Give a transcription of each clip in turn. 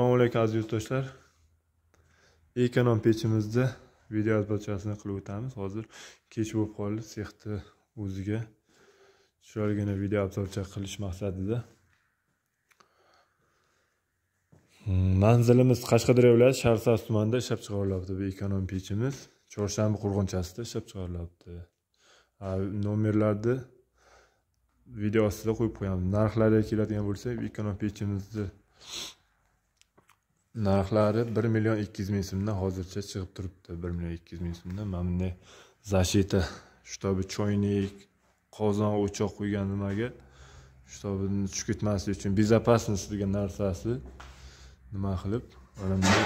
assalomu alaykum aziz yurtdoshlar. Ekonom pechimizda video yozbachasini qilib o'tamiz. Hozir kech bo'lib qoldi sexni o'ziga chiroyligina video obzorcha qilish maqsadida. Manzilimiz qashqadaryo viloyati sharsas tumanida ishlab chiqarilyapti bu ekonom pechimiz. Chorshanba qurg'onchasida ishlab chiqarilyapti nomerlarni video ostida qo'yib qo'yamiz. Narxlariga keladigan bo'lsak ekonom pechimizni narxlari bir million ikki yuz ming so'mdan hozircha chiqib turibdi. Bir million ikki yuz ming so'mdan mana bunday защита чтобы choynik qozon o'choq qo'ygan nimaga? Чтобы tushib ketmaslik uchun безопасность degan narsasi nima qilib? Mana bunday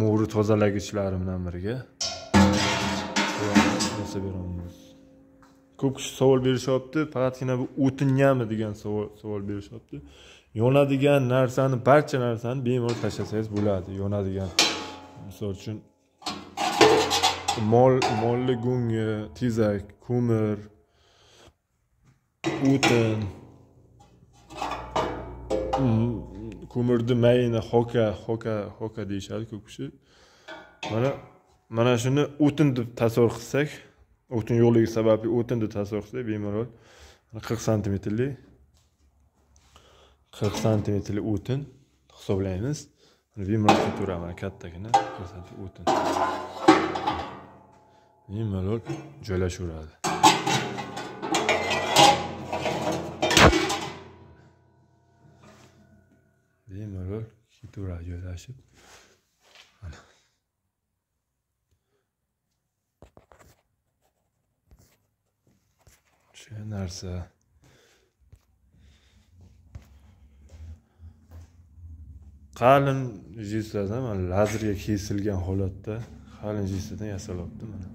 mo'ri tozalagichlari bilan birga. Narsa beramiz ko'p kishi savol berishyapti faqatgina bu o'tingami degan savol savol berishyapti. Yonadigan narsani barcha narsani bemalol tashlasangiz bo'ladi. Yonadigan misol uchun mol molli go'ngi tezak ko'mir o'tin ko'mirni mayini hoka hoka hoka deyishadi ko'p kishi. Mana mana shuni o'tin deb tasavvur qilsak o'tin yo'qligi sababli o'tinni tasavvur qilsak bemalol. Qirq santimetrli qirq santimetrli o'tin hisoblaymiz. Bemalol ketaveradi mana kattagina qirq santimetr o'tin. Bemalol joylashaveradi bemalol ketaveradi joylashib. O'sha narsa qalin jilsadan mana lazerga kesilgan holatda qalin jilsadan yasalyapti mana.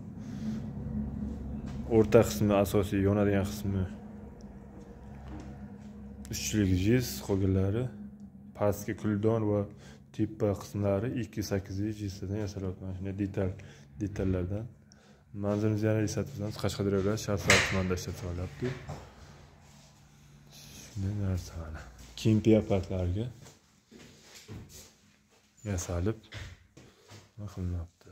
O'rta qismi asosiy yonadigan qismi. Uchlik jiz qolganlari pastki kuldon va tepa qismlari ikki sakkiz jistadan yasalyapti. Mana shunday detal detallardan. Manzilimizni yana eslatib qashqadaryo viloyati sharsar tumanida ishlab chiqarilyapti shunday narsa mana kiyim piyoparlarga yasalib nima qilinyapti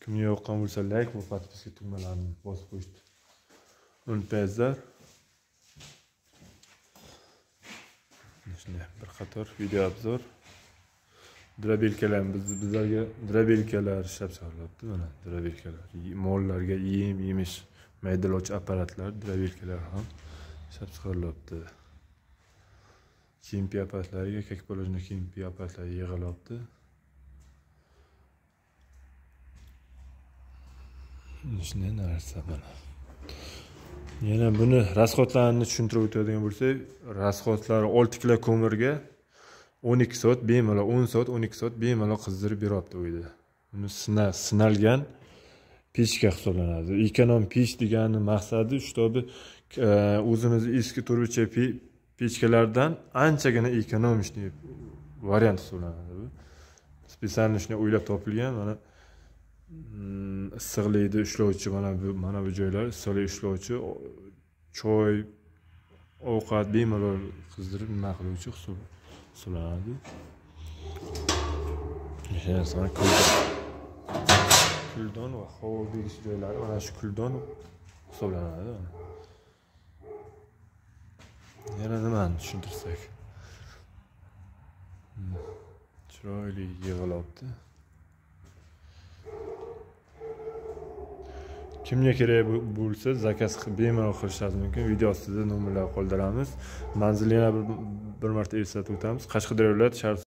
kimga yoqqan bo'lsa layk va подписка tugmalarini bosib qo'yishni unutmaysizlar shunday bir qator video obzor. Drabelkalar biz bizlarga drabelkalar ishlab chiqarilyapti mana drabelkalar mollarga yem yemish maydalovchi apparatlar drabelkalar ham ishlab chiqarilyapti kiyim piyopatlariga как положено kiyim yig'ilyapti. Shunday narsa mana. Yana buni расходlarini tushuntirib o'tadigan bo'lsak расходlari olti kilo ko'mirga o'n ikki soat bemalol o'n soat o'n ikki soat bemalol qizdirib beryapti uyda. Uni sinalgan pechka hisoblanadi. Ekonom pech degani maqsadi чтобы e, o'zimizni eski turuvchi pechkalardan anchagina ekonomichniy variant hisoblanadi. Bu специально shunday o'ylab topilgan mana mm, issiqlikni ushlovchi mana bu mana bu joylar issiqlik ushlovchi choy ovqat bemalol qizdirib nima qiluvchi hisoblanadi kuldon va havo berish joylari mana shu kuldon hisoblanadi yana nimani tushuntirsak chiroyli yig'ilyapti kimga kerak bo'lsa zakaz bemalol qilishlari mumkin. Video ostida nomerlar qoldiramiz. Manzilni yana bir marta eslatib o'tamiz. Qashqadaryo viloyati shahar